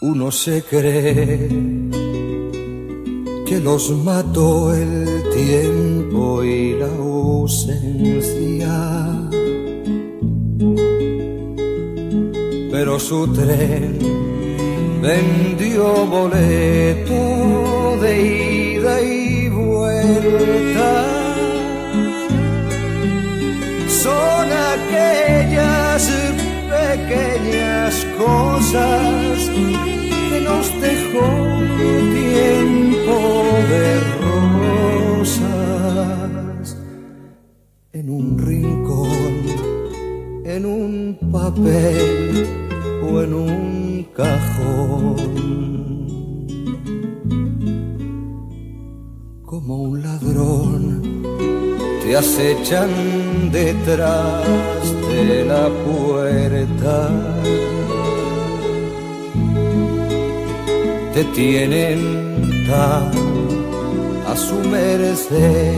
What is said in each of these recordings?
uno se cree que los mató el tiempo y la ausencia. Pero su tren vendió boleto de ida y vuelta. Son aquellas pequeñas cosas que nos dejó tiempo de rosas en un rincón, en un papel o en un cajón. Como un ladrón te acechan detrás de la puerta te tienen a su merced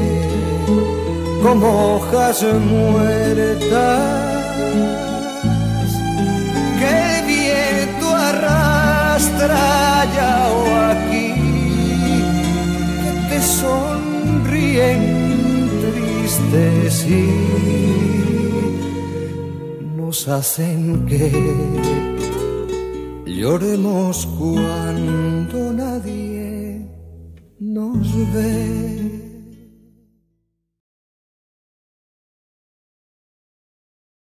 como hojas muertas que el viento arrastra allá o aquí que te sonríen tristes y nos hacen que lloremos cuando nadie nos ve.